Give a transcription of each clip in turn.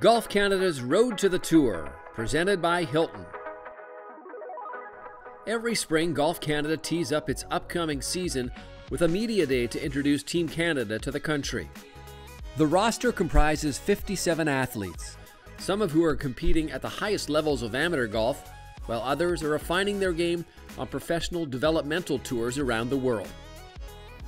Golf Canada's Road to the Tour, presented by Hilton. Every spring, Golf Canada tees up its upcoming season with a media day to introduce Team Canada to the country. The roster comprises 57 athletes, some of who are competing at the highest levels of amateur golf, while others are refining their game on professional developmental tours around the world.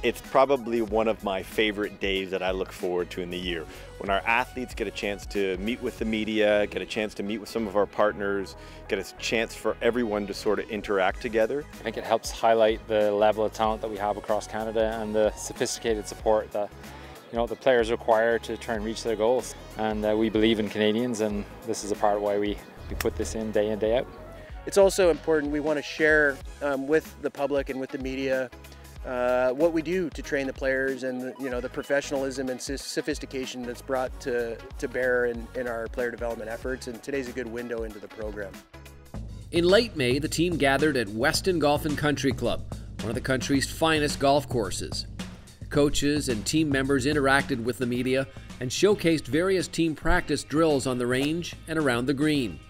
It's probably one of my favorite days that I look forward to in the year. When our athletes get a chance to meet with the media, get a chance to meet with some of our partners, get a chance for everyone to sort of interact together. I think it helps highlight the level of talent that we have across Canada and the sophisticated support that you know the players require to try and reach their goals. And uh, we believe in Canadians, and this is a part of why we, we put this in day in day out. It's also important we want to share um, with the public and with the media uh, what we do to train the players and the, you know the professionalism and sophistication that's brought to, to bear in, in our player development efforts and today's a good window into the program. In late May, the team gathered at Weston Golf and Country Club, one of the country's finest golf courses. Coaches and team members interacted with the media and showcased various team practice drills on the range and around the green.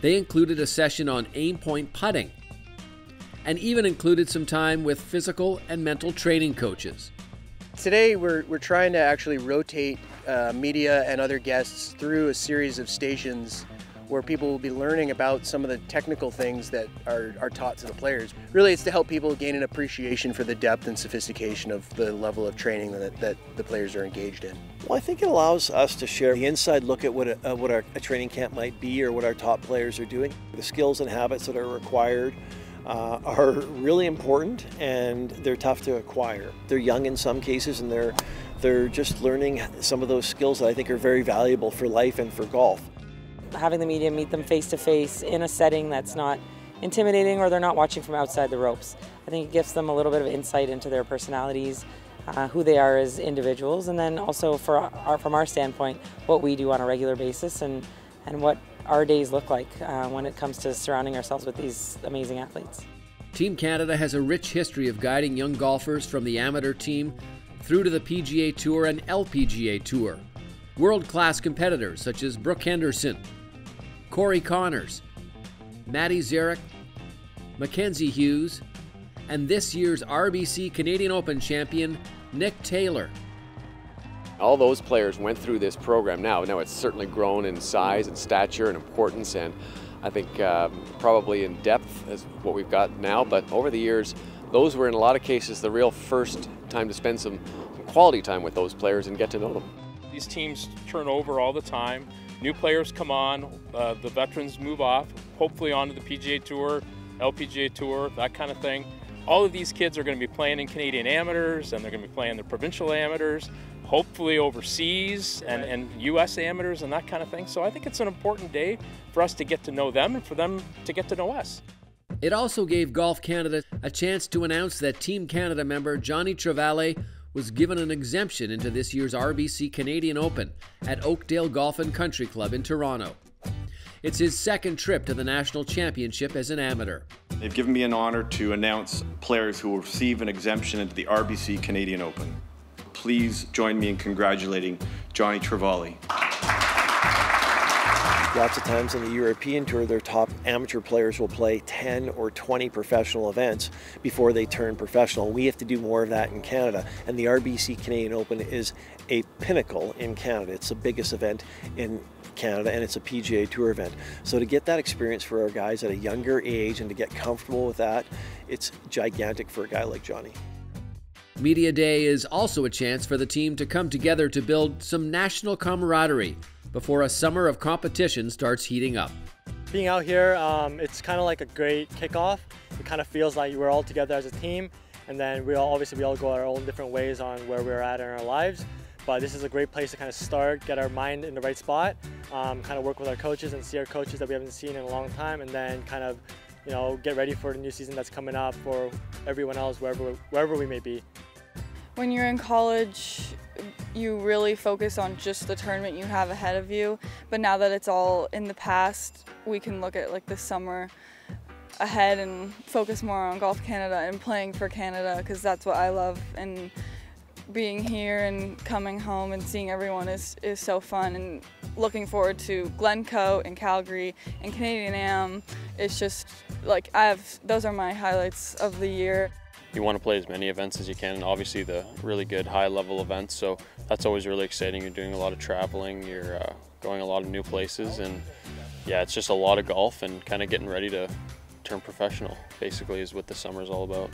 They included a session on aim point putting, and even included some time with physical and mental training coaches. Today, we're, we're trying to actually rotate uh, media and other guests through a series of stations where people will be learning about some of the technical things that are, are taught to the players. Really, it's to help people gain an appreciation for the depth and sophistication of the level of training that, that the players are engaged in. Well, I think it allows us to share the inside look at what, a, uh, what our, a training camp might be or what our top players are doing, the skills and habits that are required uh, are really important and they're tough to acquire. They're young in some cases and they're, they're just learning some of those skills that I think are very valuable for life and for golf. Having the media meet them face to face in a setting that's not intimidating or they're not watching from outside the ropes. I think it gives them a little bit of insight into their personalities, uh, who they are as individuals, and then also for our, from our standpoint, what we do on a regular basis and, and what our days look like uh, when it comes to surrounding ourselves with these amazing athletes. Team Canada has a rich history of guiding young golfers from the amateur team through to the PGA Tour and LPGA Tour. World class competitors such as Brooke Henderson, Corey Conners, Maddie Szeryk, Mackenzie Hughes, and this year's RBC Canadian Open champion, Nick Taylor. All those players went through this program now. Now it's certainly grown in size and stature and importance and I think um, probably in depth as what we've got now, but over the years, those were in a lot of cases the real first time to spend some quality time with those players and get to know them. These teams turn over all the time. New players come on, uh, the veterans move off, hopefully onto the PGA Tour, LPGA Tour, that kind of thing. All of these kids are going to be playing in Canadian amateurs and they're going to be playing the provincial amateurs hopefully overseas and, and U.S. amateurs and that kind of thing. So I think it's an important day for us to get to know them and for them to get to know us. It also gave Golf Canada a chance to announce that Team Canada member Johnny Travale was given an exemption into this year's RBC Canadian Open at Oakdale Golf and Country Club in Toronto. It's his second trip to the national championship as an amateur. They've given me an honor to announce players who will receive an exemption into the RBC Canadian Open please join me in congratulating Johnny Travale. Lots of times on the European Tour, their top amateur players will play 10 or 20 professional events before they turn professional. We have to do more of that in Canada, and the RBC Canadian Open is a pinnacle in Canada. It's the biggest event in Canada, and it's a PGA Tour event. So to get that experience for our guys at a younger age and to get comfortable with that, it's gigantic for a guy like Johnny. Media Day is also a chance for the team to come together to build some national camaraderie before a summer of competition starts heating up. Being out here, um, it's kind of like a great kickoff. It kind of feels like we're all together as a team, and then we all obviously we all go our own different ways on where we're at in our lives. But this is a great place to kind of start, get our mind in the right spot, um, kind of work with our coaches and see our coaches that we haven't seen in a long time, and then kind of, you know, get ready for the new season that's coming up for everyone else, wherever wherever we may be. When you're in college, you really focus on just the tournament you have ahead of you. But now that it's all in the past, we can look at like the summer ahead and focus more on Golf Canada and playing for Canada because that's what I love and being here and coming home and seeing everyone is, is so fun and looking forward to Glencoe and Calgary and Canadian Am. It's just like I have, those are my highlights of the year. You want to play as many events as you can, and obviously the really good high level events, so that's always really exciting. You're doing a lot of traveling, you're uh, going a lot of new places, and yeah, it's just a lot of golf and kind of getting ready to turn professional, basically, is what the summer is all about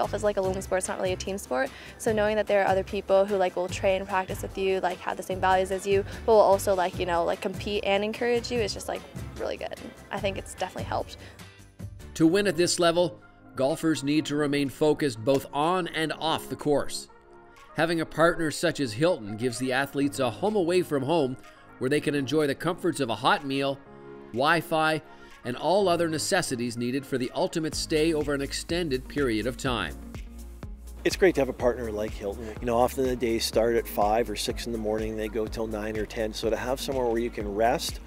golf is like a lone sport, it's not really a team sport. So knowing that there are other people who like will train, practice with you, like have the same values as you, but will also like, you know, like compete and encourage you is just like really good. I think it's definitely helped. To win at this level, golfers need to remain focused both on and off the course. Having a partner such as Hilton gives the athletes a home away from home where they can enjoy the comforts of a hot meal, Wi Fi, and all other necessities needed for the ultimate stay over an extended period of time. It's great to have a partner like Hilton. You know, often the days start at 5 or 6 in the morning, they go till 9 or 10. So to have somewhere where you can rest,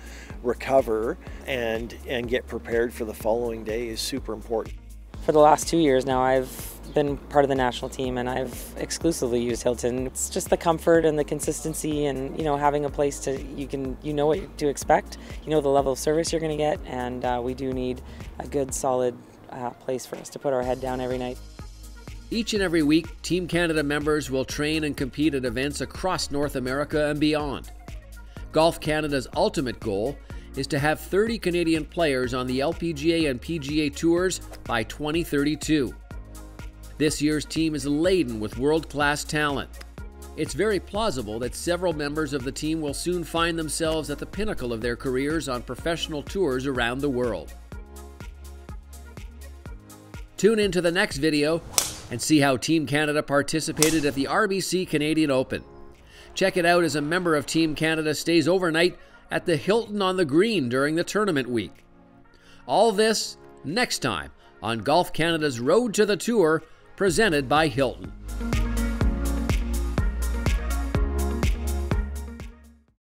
recover, and, and get prepared for the following day is super important. For the last two years now, I've been part of the national team and I've exclusively used Hilton. It's just the comfort and the consistency and you know having a place to you can you know what to expect. You know the level of service you're going to get and uh, we do need a good solid uh, place for us to put our head down every night. Each and every week, Team Canada members will train and compete at events across North America and beyond. Golf Canada's ultimate goal is to have 30 Canadian players on the LPGA and PGA tours by 2032. This year's team is laden with world class talent. It's very plausible that several members of the team will soon find themselves at the pinnacle of their careers on professional tours around the world. Tune in to the next video and see how Team Canada participated at the RBC Canadian Open. Check it out as a member of Team Canada stays overnight at the Hilton on the Green during the tournament week. All this next time on Golf Canada's Road to the Tour presented by Hilton.